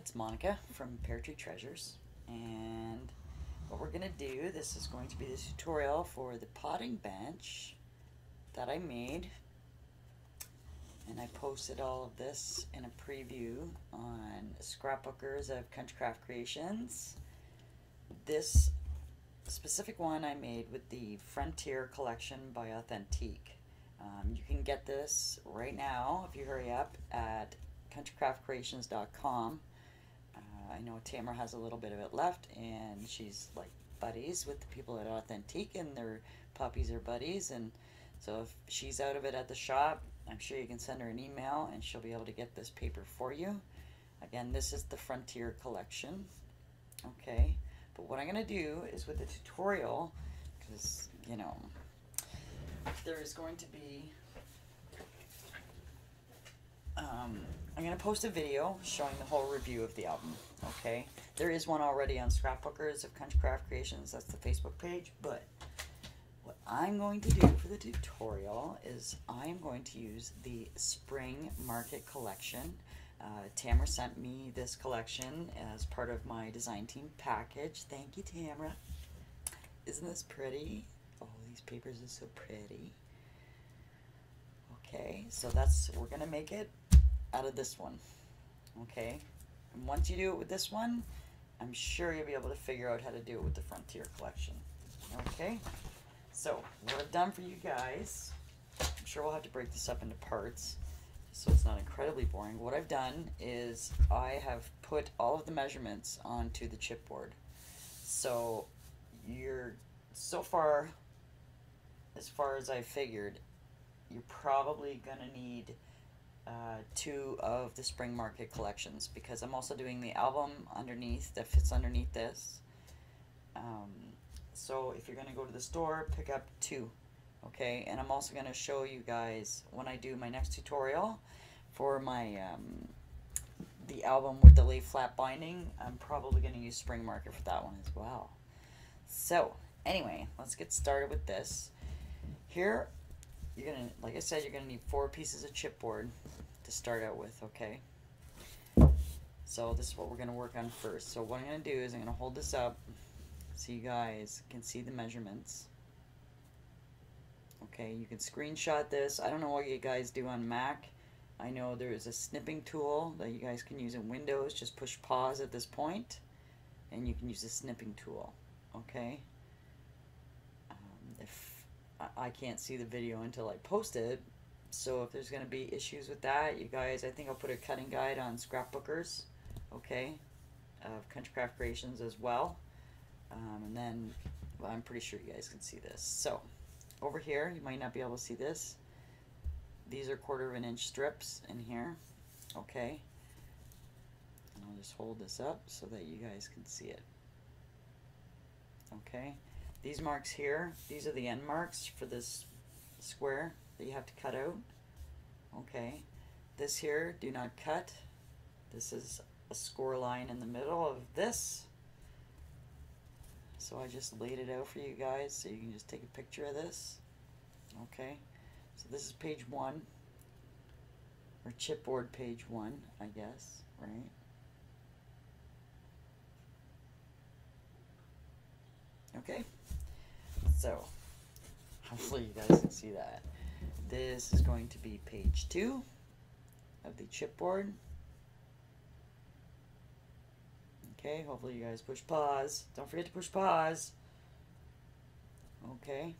it's Monica from Pear Tree Treasures and what we're going to do, this is going to be the tutorial for the potting bench that I made and I posted all of this in a preview on Scrapbookers of Country Craft Creations. This specific one I made with the Frontier Collection by Authentique. Um, you can get this right now if you hurry up at countrycraftcreations.com. I know Tamara has a little bit of it left, and she's like buddies with the people at Authentique, and their puppies are buddies. And so if she's out of it at the shop, I'm sure you can send her an email, and she'll be able to get this paper for you. Again, this is the Frontier Collection. Okay, but what I'm going to do is with the tutorial, because, you know, there is going to be um, I'm going to post a video showing the whole review of the album, okay? There is one already on Scrapbookers of Country Craft Creations, that's the Facebook page, but what I'm going to do for the tutorial is I'm going to use the Spring Market Collection. Uh, Tamara sent me this collection as part of my design team package. Thank you, Tamara. Isn't this pretty? Oh, these papers are so pretty. Okay, so that's, we're going to make it out of this one. Okay, and once you do it with this one, I'm sure you'll be able to figure out how to do it with the Frontier collection. Okay, so what I've done for you guys, I'm sure we'll have to break this up into parts so it's not incredibly boring. What I've done is I have put all of the measurements onto the chipboard. So you're so far, as far as I figured, you're probably gonna need uh, two of the spring market collections because I'm also doing the album underneath that fits underneath this. Um, so if you're going to go to the store, pick up two. Okay, and I'm also going to show you guys when I do my next tutorial for my um, the album with the lay flat binding. I'm probably going to use spring market for that one as well. So anyway, let's get started with this. Here you're gonna, like I said, you're gonna need four pieces of chipboard to start out with, okay? So this is what we're gonna work on first. So what I'm gonna do is I'm gonna hold this up so you guys can see the measurements. Okay, you can screenshot this. I don't know what you guys do on Mac. I know there is a snipping tool that you guys can use in Windows. Just push pause at this point and you can use the snipping tool, okay? I can't see the video until I post it. So if there's going to be issues with that, you guys, I think I'll put a cutting guide on Scrapbookers, okay, of Country Craft Creations as well. Um, and then, well, I'm pretty sure you guys can see this. So over here, you might not be able to see this. These are quarter of an inch strips in here, okay. And I'll just hold this up so that you guys can see it. Okay. These marks here, these are the end marks for this square that you have to cut out. Okay, this here, do not cut. This is a score line in the middle of this. So I just laid it out for you guys so you can just take a picture of this. Okay, so this is page one, or chipboard page one, I guess, right? Okay. So, hopefully you guys can see that. This is going to be page two of the chipboard. Okay, hopefully you guys push pause. Don't forget to push pause. Okay.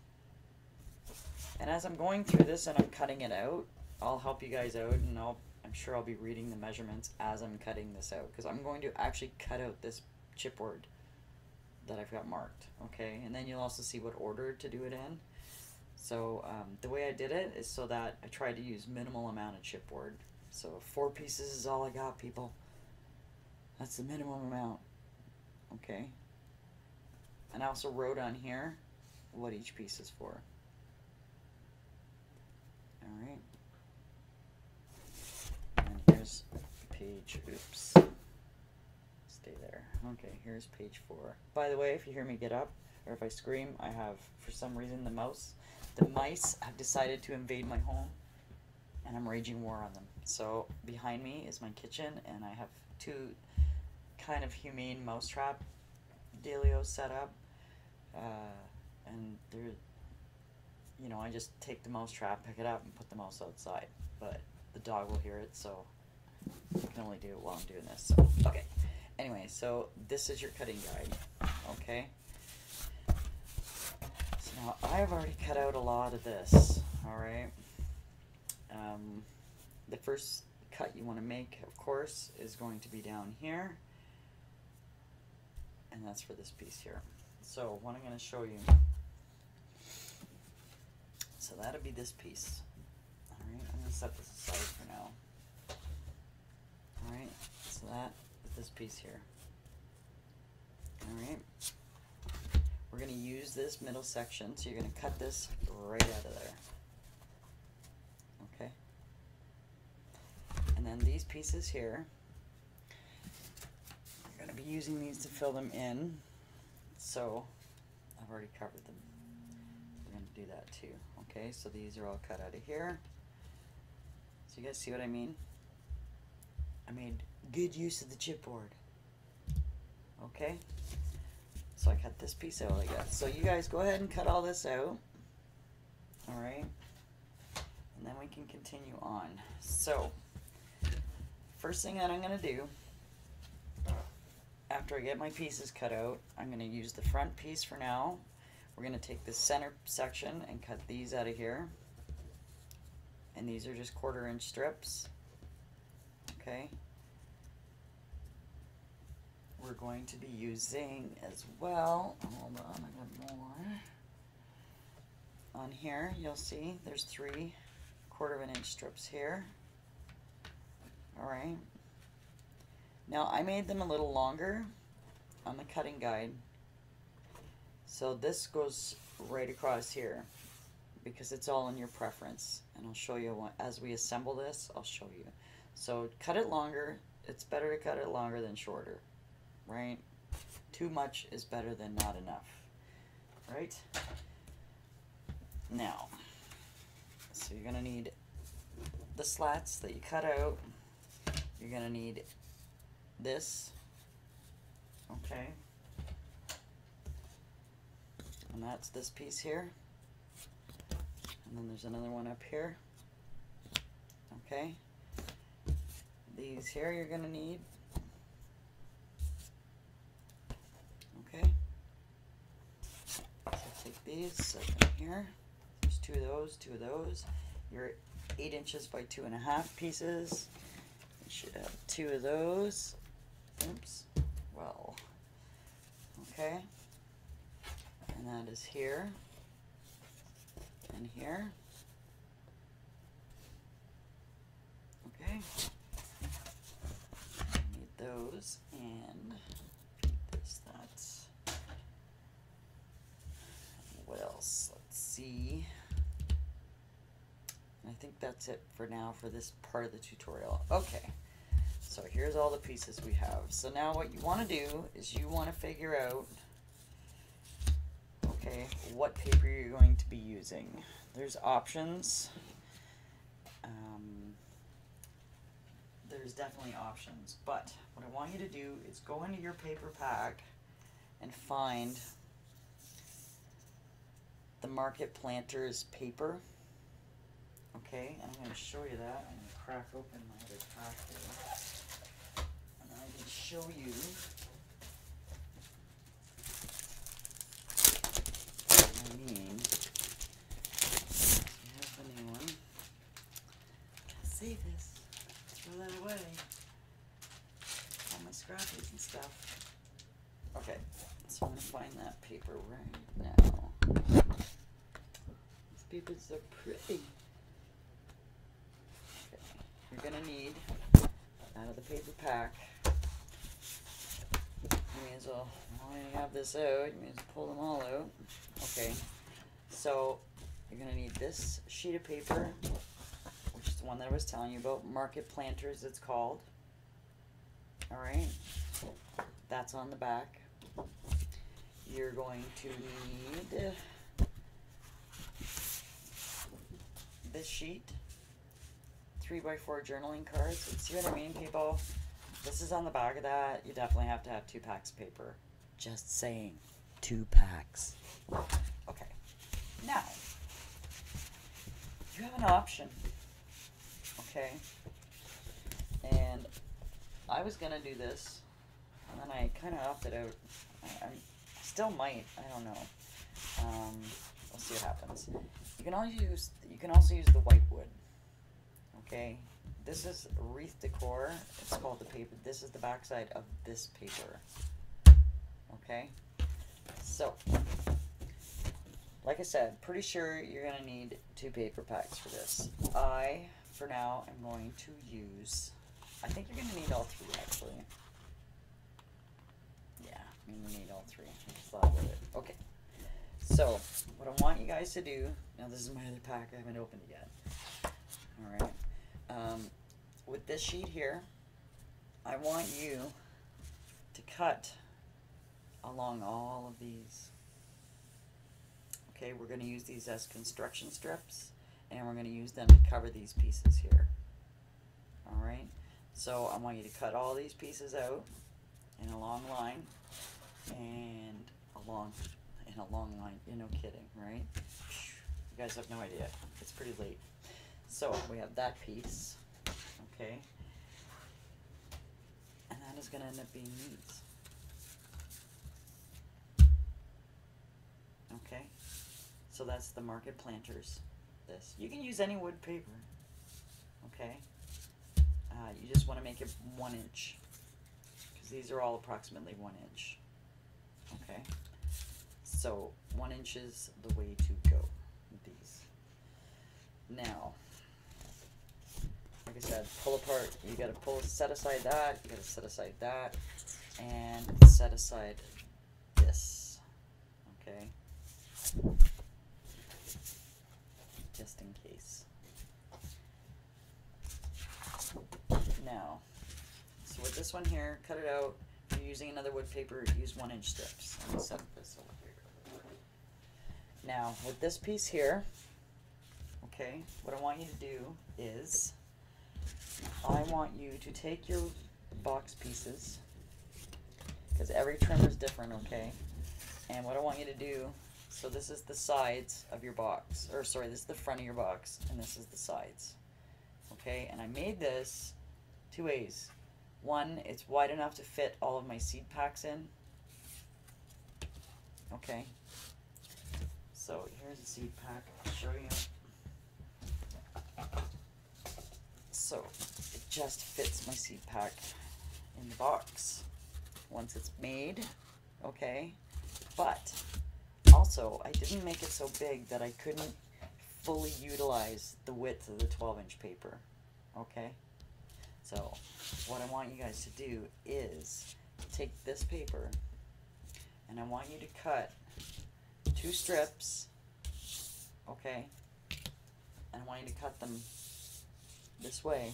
And as I'm going through this and I'm cutting it out, I'll help you guys out and I'll, I'm sure I'll be reading the measurements as I'm cutting this out because I'm going to actually cut out this chipboard that I've got marked, okay? And then you'll also see what order to do it in. So um, the way I did it is so that I tried to use minimal amount of chipboard. So four pieces is all I got, people. That's the minimum amount, okay? And I also wrote on here what each piece is for. Alright. And here's page, oops. Okay, here's page four. By the way, if you hear me get up, or if I scream, I have, for some reason, the mouse. The mice have decided to invade my home, and I'm raging war on them. So behind me is my kitchen, and I have two kind of humane mousetrap dealio set up. Uh, and there, you know, I just take the mousetrap, pick it up, and put the mouse outside. But the dog will hear it, so I can only do it while I'm doing this. So, okay. Anyway, so this is your cutting guide. Okay. So now I've already cut out a lot of this. All right. Um, the first cut you want to make, of course, is going to be down here. And that's for this piece here. So what I'm going to show you. So that'll be this piece. Alright, I'm going to set this aside for now. Alright, so that this piece here. Alright. We're going to use this middle section, so you're going to cut this right out of there. Okay. And then these pieces here, you're going to be using these to fill them in. So, I've already covered them. We're going to do that too. Okay, so these are all cut out of here. So you guys see what I mean? I made good use of the chipboard. Okay? So I cut this piece out, I guess. So you guys go ahead and cut all this out. Alright? And then we can continue on. So, first thing that I'm going to do, after I get my pieces cut out, I'm going to use the front piece for now. We're going to take the center section and cut these out of here. And these are just quarter inch strips. Okay. We're going to be using as well, hold on, I got more. On here, you'll see there's three quarter of an inch strips here. Alright. Now I made them a little longer on the cutting guide. So this goes right across here because it's all in your preference. And I'll show you what, as we assemble this, I'll show you. So cut it longer. It's better to cut it longer than shorter, right? Too much is better than not enough, right? Now, so you're gonna need the slats that you cut out. You're gonna need this, okay? And that's this piece here. And then there's another one up here. Okay. These here you're to need. These, them here. There's two of those, two of those. Your eight inches by two and a half pieces. You should have two of those. Oops. Well. Okay. And that is here and here. Okay. Need those and this, that's what else? Let's see. I think that's it for now for this part of the tutorial. Okay. So here's all the pieces we have. So now what you want to do is you want to figure out okay, what paper you're going to be using. There's options. Um, there's definitely options, but what I want you to do is go into your paper pack and find the Market Planters paper. Okay, I'm going to show you that. I'm going to crack open my other pack. And I can show you I mean. Here's the new one. Gotta save this. Throw that away. All my scratches and stuff. Okay, so I'm gonna find that paper right. Papers are pretty. You're gonna need out of the paper pack. You may as well, while you have this out, you may as well pull them all out. Okay, so you're gonna need this sheet of paper, which is the one that I was telling you about, Market Planters it's called. Alright, that's on the back. You're going to need this sheet, 3 by 4 journaling cards. See what I mean, people? this is on the back of that. You definitely have to have two packs of paper. Just saying. Two packs. Okay. Now, you have an option. Okay. And I was going to do this, and then I kind of opted out. I, I'm still might. I don't know. Um, what happens. You can also use you can also use the white wood. Okay, this is wreath decor. It's called the paper. This is the backside of this paper. Okay, so like I said, pretty sure you're gonna need two paper packs for this. I, for now, am going to use. I think you're gonna need all three actually. Yeah, I'm need all three. Okay. So, what I want you guys to do, now this is my other pack, I haven't opened it yet. Alright. Um, with this sheet here, I want you to cut along all of these. Okay, we're going to use these as construction strips, and we're going to use them to cover these pieces here. Alright, so I want you to cut all these pieces out in a long line, and along in a long line. You're no kidding, right? You guys have no idea. It's pretty late. So we have that piece, okay? And that is going to end up being these. Okay? So that's the market planters. This. You can use any wood paper. Okay? Uh, you just want to make it one inch. Because these are all approximately one inch. Okay? So one inch is the way to go with these. Now, like I said, pull apart. You gotta pull, set aside that. You gotta set aside that, and set aside this. Okay. Just in case. Now, so with this one here, cut it out. If you're using another wood paper, use one inch strips. Gonna set this over here. Now, with this piece here, okay, what I want you to do is, I want you to take your box pieces, because every trimmer is different, okay? And what I want you to do, so this is the sides of your box, or sorry, this is the front of your box, and this is the sides, okay? And I made this two ways. One, it's wide enough to fit all of my seed packs in, okay? So here's a seed pack. I'll show you. So it just fits my seed pack in the box once it's made. Okay. But also, I didn't make it so big that I couldn't fully utilize the width of the 12 inch paper. Okay. So what I want you guys to do is take this paper and I want you to cut two strips, okay, and I want you to cut them this way,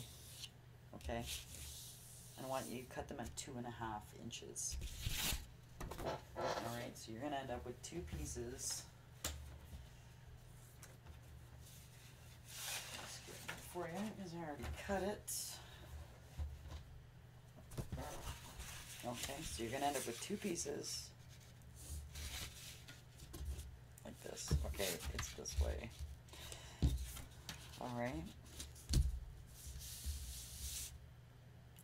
okay, and I want you to cut them at two and a half inches. Alright, so you're going to end up with two pieces. For you, because I already cut it. Okay, so you're going to end up with two pieces this. Okay, it's this way. Alright.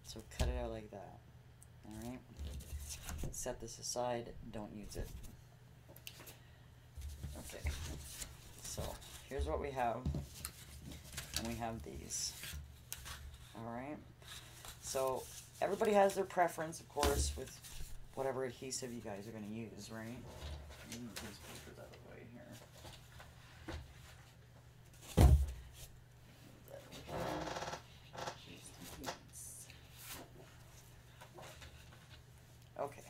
So cut it out like that. Alright. Set this aside. Don't use it. Okay. So, here's what we have. And we have these. Alright. So, everybody has their preference, of course, with whatever adhesive you guys are going to use, right? Okay,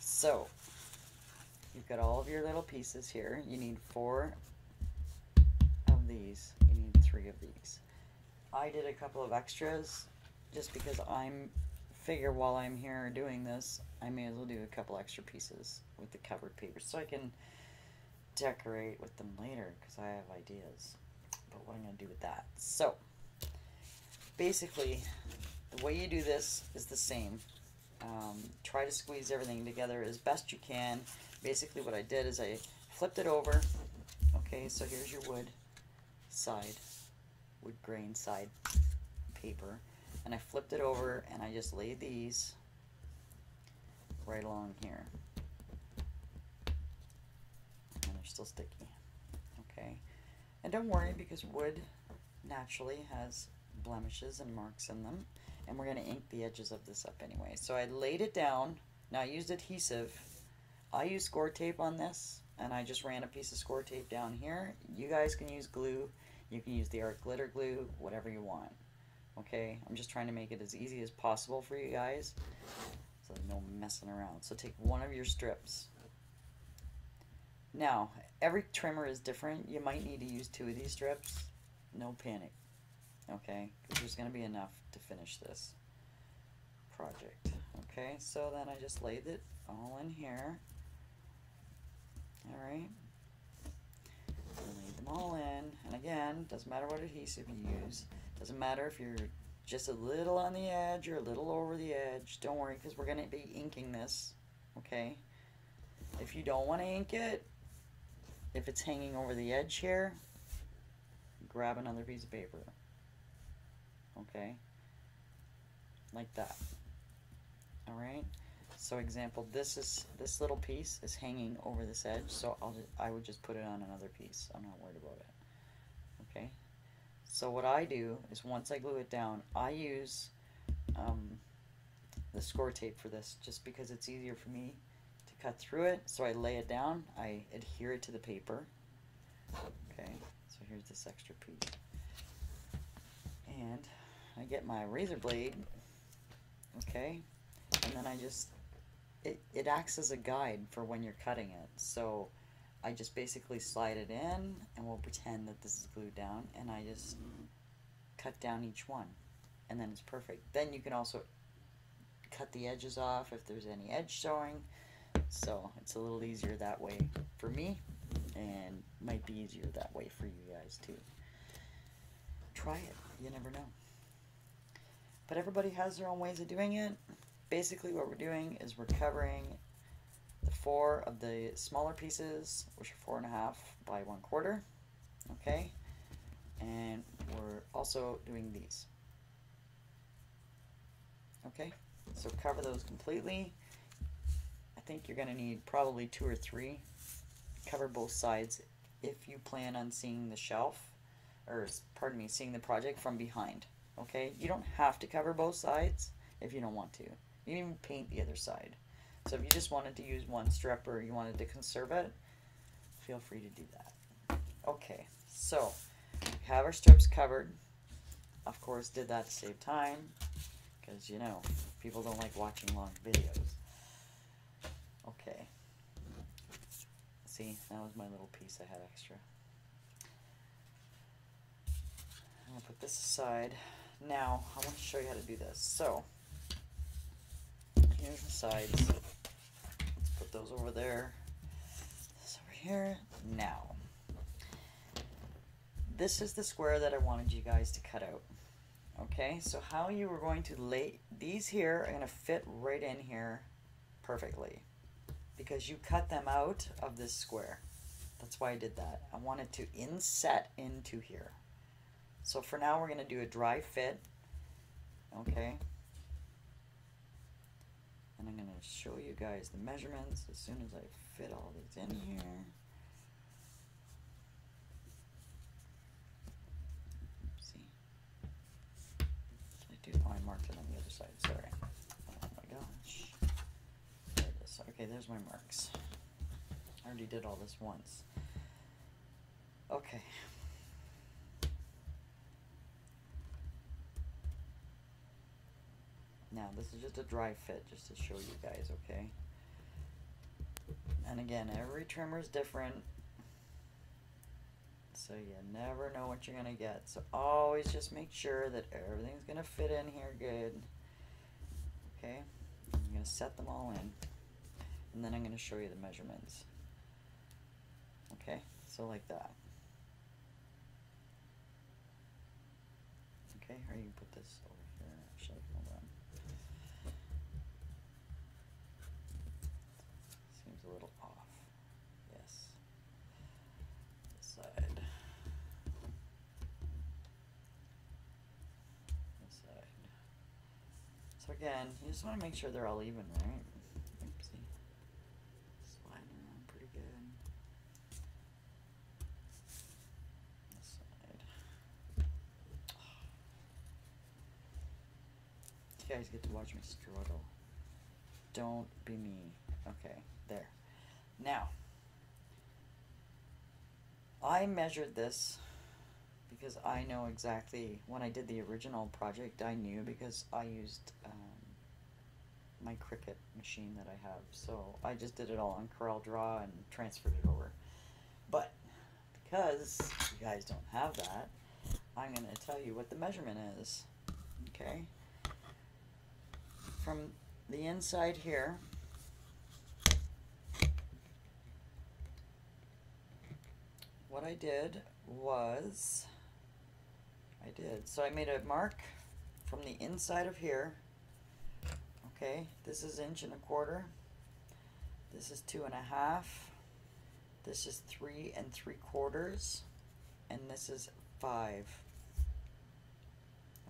so, you've got all of your little pieces here. You need four of these. You need three of these. I did a couple of extras just because I'm figure while I'm here doing this, I may as well do a couple extra pieces with the covered paper so I can decorate with them later because I have ideas. But what I'm going to do with that. So, basically, the way you do this is the same. Um, try to squeeze everything together as best you can. Basically what I did is I flipped it over. Okay, so here's your wood side, wood grain side paper. And I flipped it over and I just laid these right along here. And they're still sticky. Okay. And don't worry because wood naturally has blemishes and marks in them. And we're going to ink the edges of this up anyway. So I laid it down. Now I used adhesive. I use score tape on this. And I just ran a piece of score tape down here. You guys can use glue. You can use the art glitter glue, whatever you want. Okay, I'm just trying to make it as easy as possible for you guys. So no messing around. So take one of your strips. Now, every trimmer is different. You might need to use two of these strips. No panic. Okay, there's going to be enough to finish this project. Okay, so then I just laid it all in here. Alright. Laid them all in. And again, doesn't matter what adhesive you use. Doesn't matter if you're just a little on the edge or a little over the edge. Don't worry, because we're going to be inking this. Okay? If you don't want to ink it, if it's hanging over the edge here, grab another piece of paper. Okay? Like that. Alright? So example, this is this little piece is hanging over this edge, so I'll I would just put it on another piece. I'm not worried about it. So what I do is once I glue it down, I use um, the score tape for this just because it's easier for me to cut through it. So I lay it down, I adhere it to the paper. Okay, so here's this extra piece. And I get my razor blade, okay, and then I just, it, it acts as a guide for when you're cutting it. So I just basically slide it in and we'll pretend that this is glued down and I just cut down each one and then it's perfect. Then you can also cut the edges off if there's any edge showing. So it's a little easier that way for me and might be easier that way for you guys too. Try it, you never know. But everybody has their own ways of doing it. Basically what we're doing is we're covering the four of the smaller pieces, which are four and a half by one quarter, okay? And we're also doing these. Okay, so cover those completely. I think you're gonna need probably two or three. Cover both sides if you plan on seeing the shelf, or pardon me, seeing the project from behind. Okay, you don't have to cover both sides if you don't want to. You can even paint the other side. So if you just wanted to use one strip or you wanted to conserve it, feel free to do that. Okay, so we have our strips covered. Of course, did that to save time because you know people don't like watching long videos. Okay. See, that was my little piece I had extra. I'm gonna put this aside. Now, I want to show you how to do this. So, here's the sides. Those over there. This over here. Now, this is the square that I wanted you guys to cut out. Okay, so how you were going to lay, these here are going to fit right in here perfectly. Because you cut them out of this square. That's why I did that. I wanted to inset into here. So for now we're going to do a dry fit. Okay. And I'm going to show you guys the measurements as soon as I fit all these in here. See? I do, oh, I marked it on the other side, sorry. Oh my gosh. There it is. Okay, there's my marks. I already did all this once. Okay. Now, this is just a dry fit, just to show you guys, okay? And again, every trimmer is different. So you never know what you're going to get. So always just make sure that everything's going to fit in here good. Okay? I'm going to set them all in. And then I'm going to show you the measurements. Okay? So like that. Okay, or you put this over here. Actually, hold on. Again, you just want to make sure they're all even, right? Oopsie. Sliding around pretty good. This side. You guys get to watch me struggle. Don't be me. Okay, there. Now, I measured this because I know exactly when I did the original project, I knew because I used um, my Cricut machine that I have. So I just did it all on Corel Draw and transferred it over. But because you guys don't have that, I'm going to tell you what the measurement is. Okay? From the inside here, what I did was I did. So I made a mark from the inside of here. Okay, this is inch and a quarter. This is two and a half. This is three and three quarters. And this is five.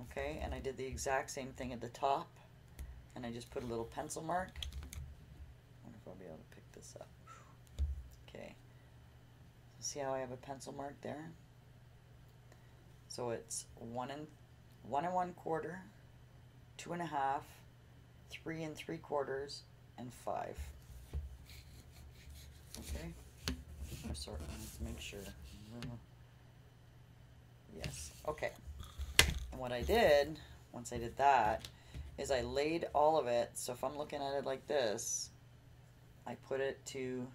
Okay, and I did the exact same thing at the top. And I just put a little pencil mark. I wonder if I'll be able to pick this up. Okay. See how I have a pencil mark there? So it's one and one and one quarter, two and a half, three and three quarters, and five. Okay. Or sorry, let's make sure. Yes. Okay. And what I did once I did that is I laid all of it. So if I'm looking at it like this, I put it to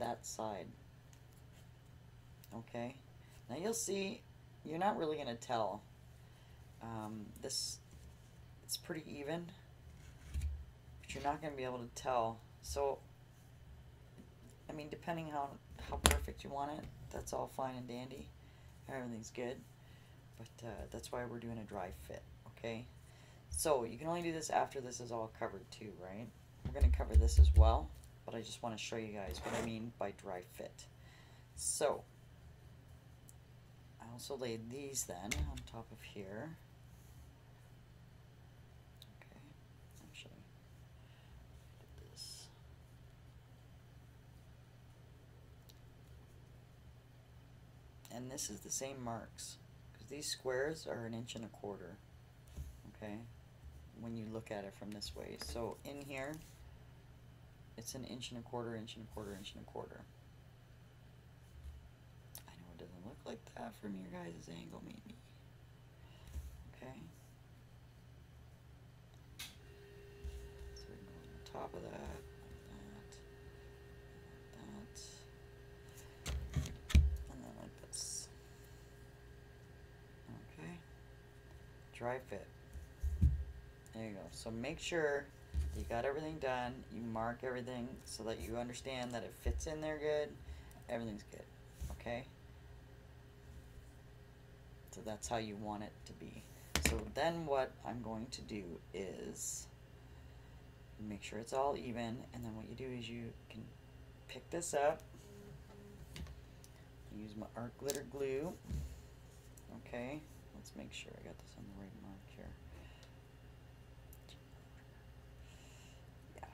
that side. Okay. Now you'll see, you're not really going to tell. Um, this, it's pretty even, but you're not going to be able to tell. So, I mean, depending how, how perfect you want it, that's all fine and dandy. Everything's good. But uh, that's why we're doing a dry fit, okay? So you can only do this after this is all covered too, right? We're going to cover this as well, but I just want to show you guys what I mean by dry fit. So, also lay these then on top of here. Okay, actually, this. And this is the same marks because these squares are an inch and a quarter. Okay, when you look at it from this way. So in here, it's an inch and a quarter, inch and a quarter, inch and a quarter. It doesn't look like that from your guys' angle, maybe. Okay. So we can go on top of that, that, that, and then like this. Okay. Dry fit. There you go. So make sure you got everything done. You mark everything so that you understand that it fits in there good. Everything's good. Okay. So that's how you want it to be. So then what I'm going to do is make sure it's all even and then what you do is you can pick this up. Use my art glitter glue. Okay let's make sure I got this on the right mark here. Yeah.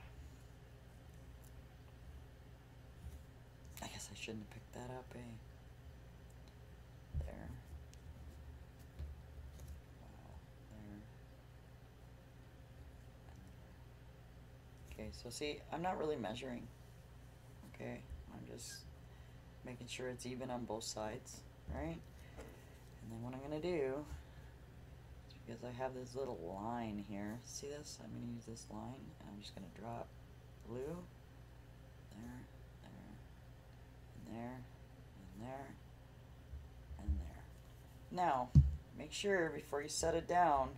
I guess I shouldn't have picked that up eh there Okay, so see, I'm not really measuring. Okay, I'm just making sure it's even on both sides, right? And then what I'm gonna do, is because I have this little line here, see this? I'm gonna use this line, and I'm just gonna drop blue, there, there, and there, and there, and there. Now, make sure before you set it down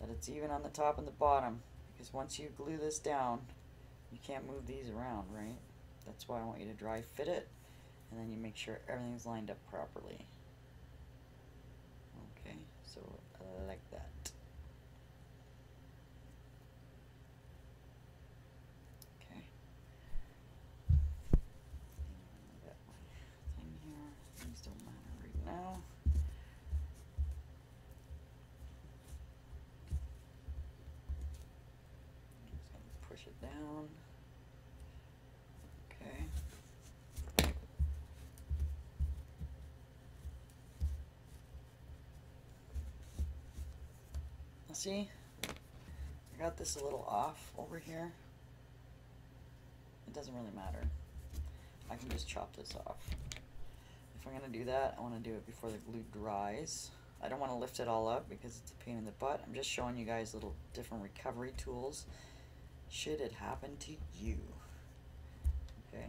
that it's even on the top and the bottom because once you glue this down you can't move these around right? That's why I want you to dry fit it and then you make sure everything's lined up properly. Okay so uh, like that See, I got this a little off over here. It doesn't really matter. I can just chop this off. If I'm gonna do that, I wanna do it before the glue dries. I don't wanna lift it all up because it's a pain in the butt. I'm just showing you guys little different recovery tools should it happen to you. Okay.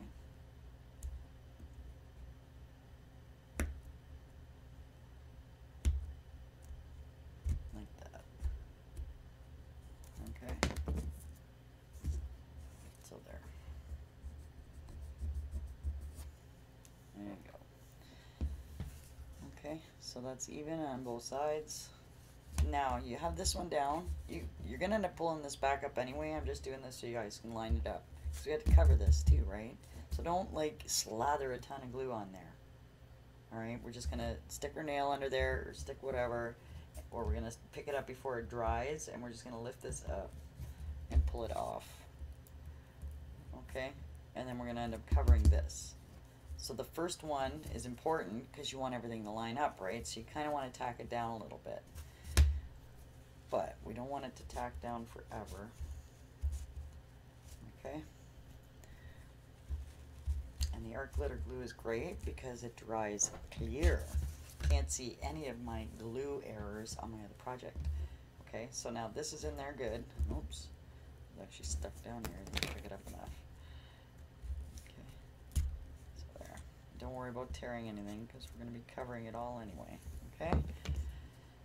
Like that. Okay. So there. There you go. Okay, so that's even on both sides. Now you have this one down. You you're gonna end up pulling this back up anyway. I'm just doing this so you guys can line it up. Cause we have to cover this too, right? So don't like slather a ton of glue on there. All right, we're just gonna stick our nail under there or stick whatever, or we're gonna pick it up before it dries, and we're just gonna lift this up and pull it off. Okay, and then we're gonna end up covering this. So the first one is important because you want everything to line up, right? So you kind of want to tack it down a little bit. But we don't want it to tack down forever. Okay. And the art glitter glue is great because it dries clear. Can't see any of my glue errors on my other project. Okay, so now this is in there good. Oops, it's actually stuck down here. Didn't pick it up enough. Okay, so there. Don't worry about tearing anything because we're going to be covering it all anyway. Okay,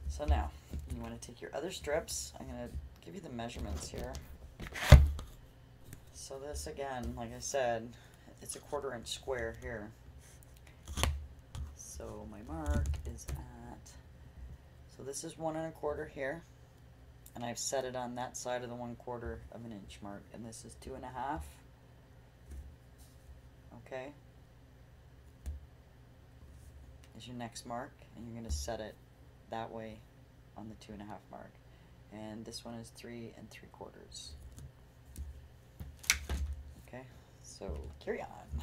so now you want to take your other strips. I'm going to give you the measurements here. So this again, like I said, it's a quarter inch square here. So my mark is at, so this is one and a quarter here. And I've set it on that side of the one quarter of an inch mark. And this is two and a half. Okay. Is your next mark. And you're going to set it that way on the two and a half mark. And this one is three and three quarters. Okay, so carry on.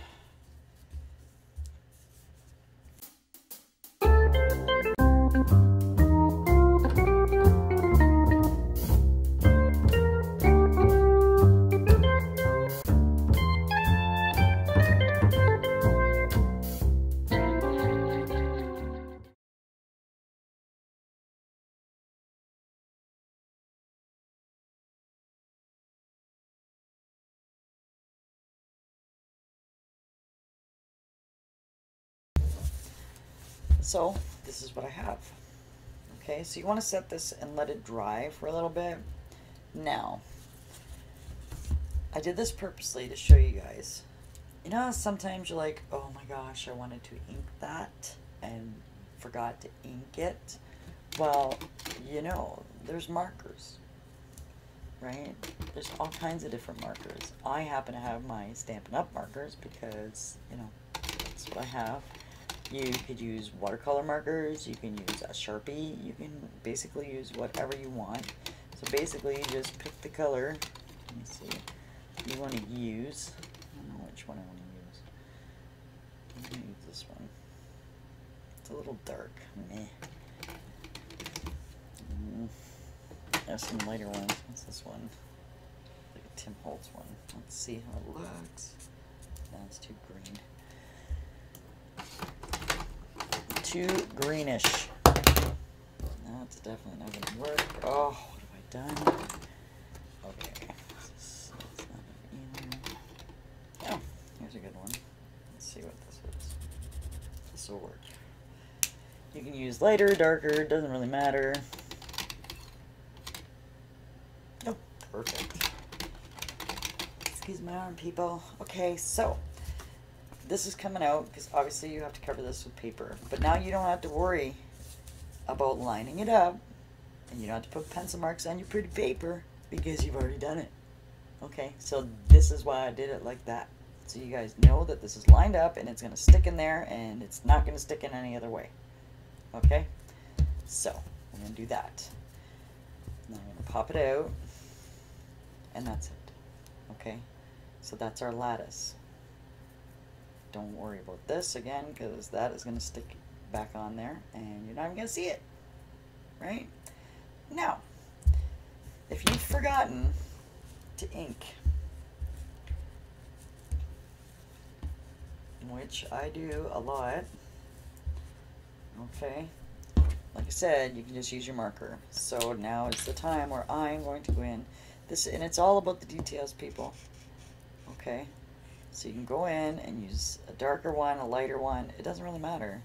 So this is what I have. Okay, so you want to set this and let it dry for a little bit. Now, I did this purposely to show you guys. You know sometimes you're like, oh my gosh, I wanted to ink that and forgot to ink it. Well, you know, there's markers, right? There's all kinds of different markers. I happen to have my Stampin' Up! markers because, you know, that's what I have. You could use watercolor markers, you can use a Sharpie, you can basically use whatever you want. So basically you just pick the color, let me see, you want to use, I don't know which one I want to use. I'm going to use this one. It's a little dark, meh. Mm. Some lighter ones, what's this one? Like a Tim Holtz one. Let's see how it looks. That's too green too greenish. That's definitely not going to work. Oh, what have I done? Okay. Oh, here's a good one. Let's see what this is. This will work. You can use lighter, darker, doesn't really matter. Oh, perfect. Excuse my arm, people. Okay, so this is coming out because obviously you have to cover this with paper. But now you don't have to worry about lining it up and you don't have to put pencil marks on your pretty paper because you've already done it. Okay, so this is why I did it like that. So you guys know that this is lined up and it's going to stick in there and it's not going to stick in any other way. Okay, so I'm going to do that. Now I'm going to pop it out and that's it. Okay, so that's our lattice. Don't worry about this again because that is going to stick back on there and you're not even going to see it. Right? Now, if you've forgotten to ink, which I do a lot, okay, like I said, you can just use your marker. So now is the time where I'm going to go in. This and it's all about the details, people. Okay, so you can go in and use a darker one, a lighter one. It doesn't really matter.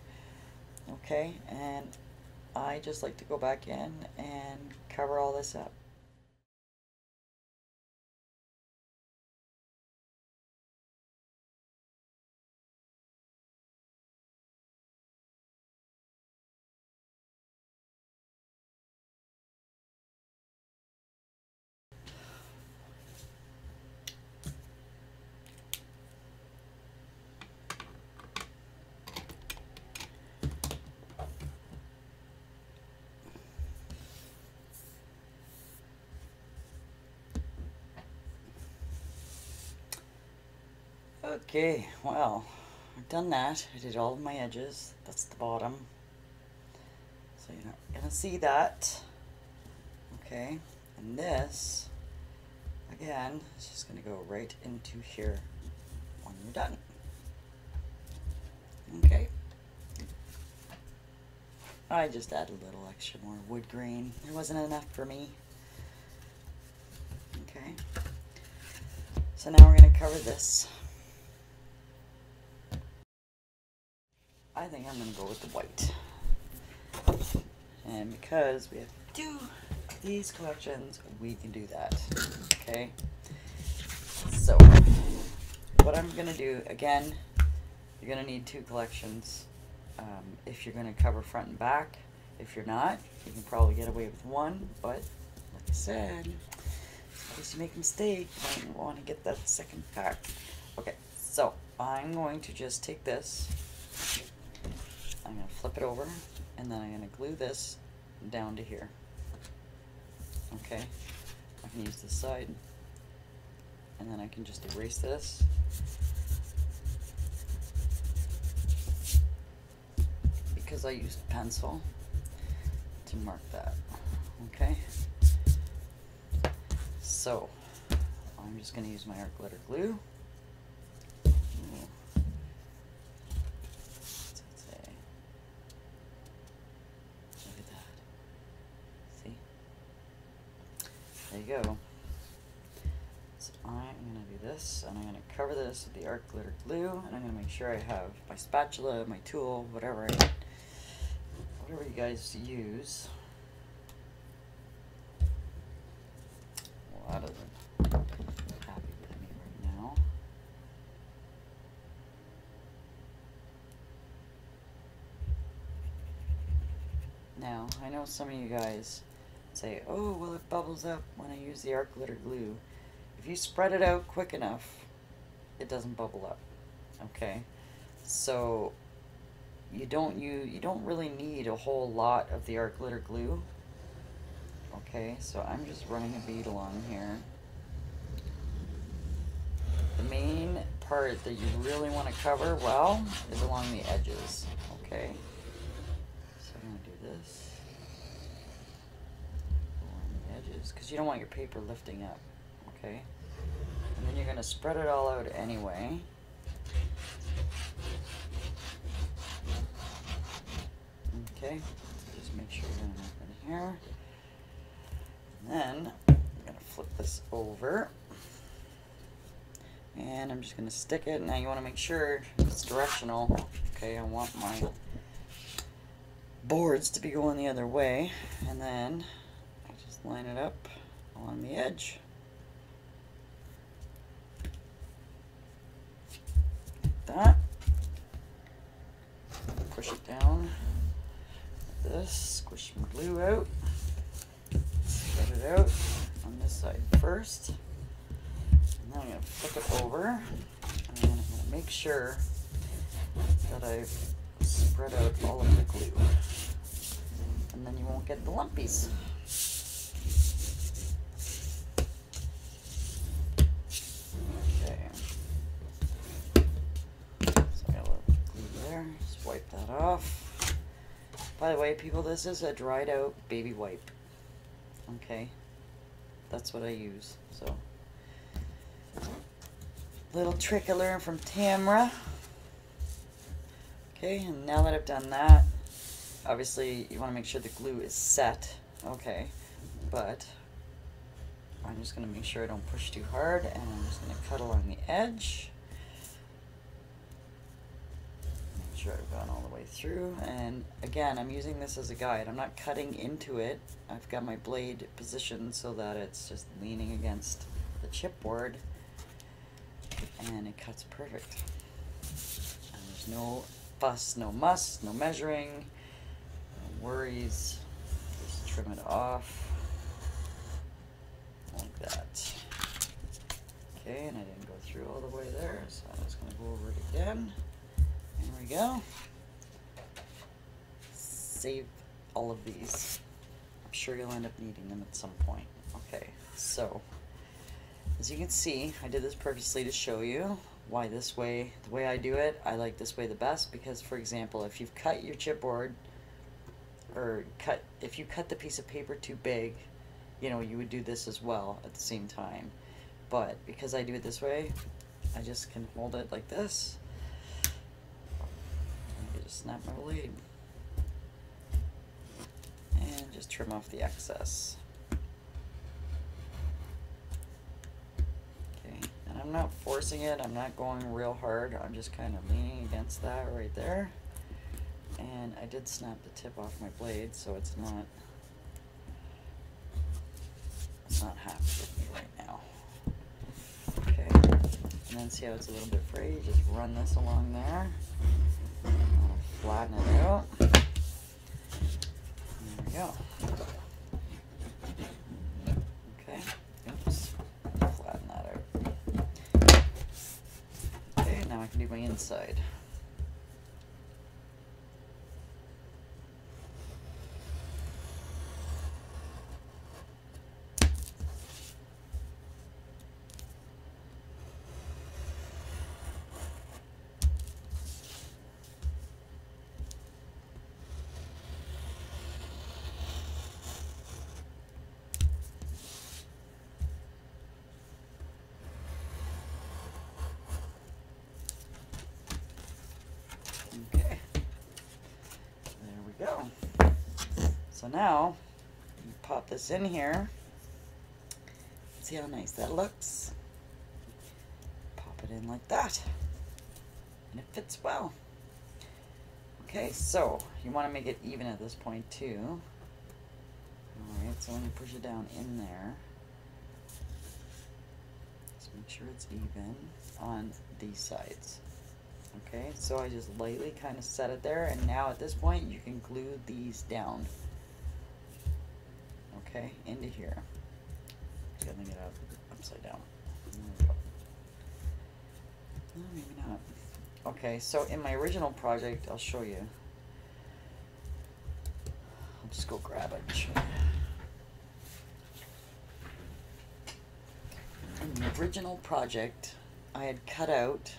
Okay, and I just like to go back in and cover all this up. Okay, well, I've done that. I did all of my edges. That's the bottom. So you're not gonna see that. Okay, and this, again, is just gonna go right into here when you're done. Okay. I just added a little extra more wood grain. There wasn't enough for me. Okay. So now we're gonna cover this. I think I'm going to go with the white. And because we have two of these collections, we can do that. Okay? So, what I'm going to do, again, you're going to need two collections um, if you're going to cover front and back. If you're not, you can probably get away with one, but like I said, in case you make a mistake, you might want to get that second pack. Okay, so I'm going to just take this flip it over and then I'm going to glue this down to here. Okay, I can use this side and then I can just erase this. Because I used pencil to mark that. Okay, so I'm just going to use my art glitter glue. There you go. So I'm going to do this, and I'm going to cover art glitter glue, and I'm going to make sure I have my spatula, my tool, whatever I, whatever you guys use. Well, that doesn't happy with me right now. Now, I know some of you guys say, oh, well, it bubbles up when I use the art glitter glue. If you spread it out quick enough, it doesn't bubble up. Okay, so you don't you you don't really need a whole lot of the art glitter glue. Okay, so I'm just running a bead along here. The main part that you really want to cover well is along the edges. Okay, so I'm gonna do this. Along the edges because you don't want your paper lifting up, okay? You're going to spread it all out anyway. Okay, just make sure you don't have in here. And then I'm going to flip this over. And I'm just going to stick it. Now you want to make sure it's directional. Okay, I want my boards to be going the other way. And then I just line it up on the edge. That. Push it down this, squish some glue out, spread it out on this side first. And then I'm going to flip it over and I'm going to make sure that I've spread out all of the glue. And then you won't get the lumpies. By the way, people, this is a dried out baby wipe. Okay, that's what I use. So, little trick I learned from Tamra. Okay, and now that I've done that, obviously you want to make sure the glue is set. Okay, but I'm just going to make sure I don't push too hard, and I'm just going to cut along the edge. Make sure I've gone all the way through, and again, I'm using this as a guide. I'm not cutting into it. I've got my blade positioned so that it's just leaning against the chipboard, and it cuts perfect. And there's no fuss, no muss, no measuring, no worries. Just trim it off like that. Okay, and I didn't go through all the way there, so I'm just going to go over it again. Go. Save all of these. I'm sure you'll end up needing them at some point. Okay, so as you can see, I did this purposely to show you why this way, the way I do it, I like this way the best because, for example, if you've cut your chipboard or cut, if you cut the piece of paper too big, you know, you would do this as well at the same time. But because I do it this way, I just can hold it like this. Just snap my blade. And just trim off the excess. Okay, and I'm not forcing it, I'm not going real hard, I'm just kind of leaning against that right there. And I did snap the tip off my blade, so it's not it's not happy with me right now. Okay, and then see how it's a little bit frayed. Just run this along there. Flatten it out. There we go. Okay, oops, flatten that out. Okay, now I can do my inside. Okay. There we go. So now, pop this in here. See how nice that looks? Pop it in like that. And it fits well. Okay, so you want to make it even at this point too. Alright, so when you push it down in there, just make sure it's even on these sides. Okay, so I just lightly kind of set it there, and now at this point you can glue these down. Okay, into here. Gotta get it up upside down. Oh, maybe not. Okay, so in my original project, I'll show you. I'll just go grab it. In the original project, I had cut out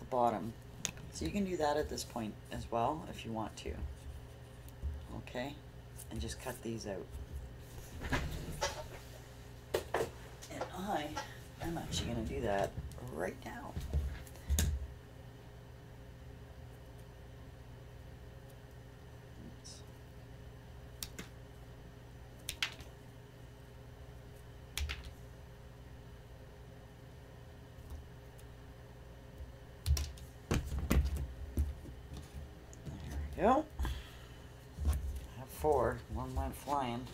the bottom. So you can do that at this point as well if you want to. Okay? And just cut these out. And I am actually going to do that right now. There we go. I have four. One went flying.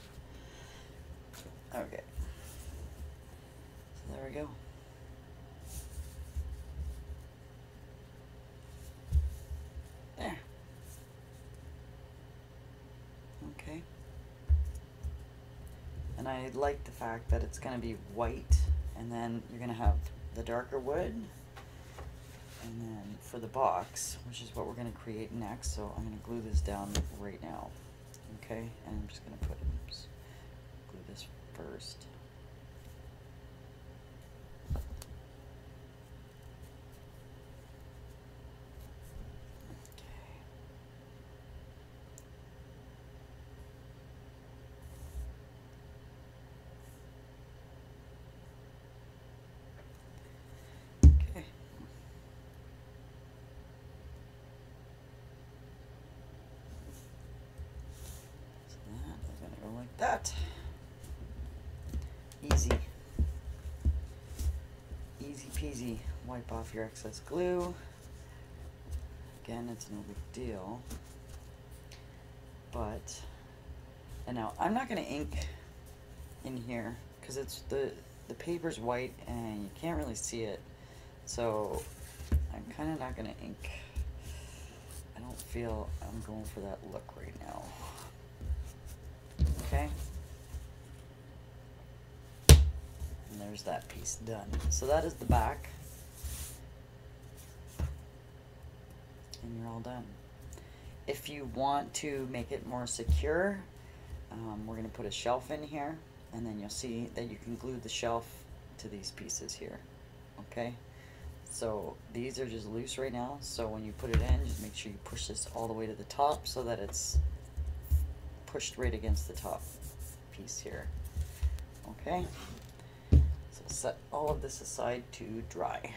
Okay. So there we go. There. Okay. And I like the fact that it's going to be white and then you're going to have the darker wood and then for the box, which is what we're going to create next, so I'm going to glue this down right now. Okay, and I'm just to put glue this first. Okay. Like that. Easy. Easy peasy. Wipe off your excess glue. Again, it's no big deal. But, and now I'm not going to ink in here because it's the, the paper's white and you can't really see it. So I'm kind of not going to ink. I don't feel I'm going for that look right now. Okay. And there's that piece done. So that is the back. And you're all done. If you want to make it more secure, um, we're going to put a shelf in here. And then you'll see that you can glue the shelf to these pieces here. Okay. So these are just loose right now. So when you put it in, just make sure you push this all the way to the top so that it's pushed right against the top piece here. Okay. So set all of this aside to dry.